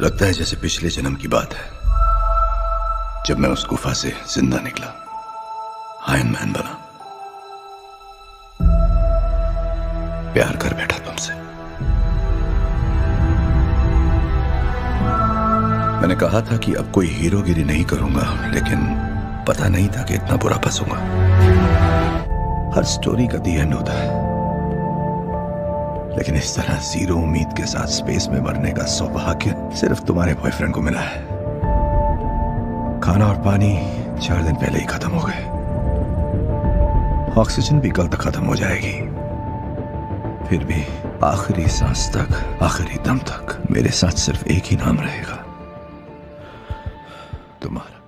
लगता है जैसे पिछले जन्म की बात है। जब मैं उस गुफा से ज़िंदा निकला, आयन मैन बना। प्यार कर बैठा तुमसे। मैंने कहा था कि अब कोई हीरोगिरी नहीं करूँगा, लेकिन पता नहीं था कि इतना बुरा फंसूँगा। हर स्टोरी का दी एंड होता है। लेकिन इस तरह ज़ीरो उम्मीद के साथ स्पेस में मरने का सौभाग्य सिर्फ़ तुम्हारे बॉयफ्रेंड को मिला है। खाना और पानी चार दिन पहले ही खत्म हो गए। ऑक्सीजन भी कल तक खत्म हो जाएगी। फिर भी आखिरी सांस तक, आखिरी दम तक मेरे साथ सिर्फ़ एक ही नाम रहेगा। तुम्हारा।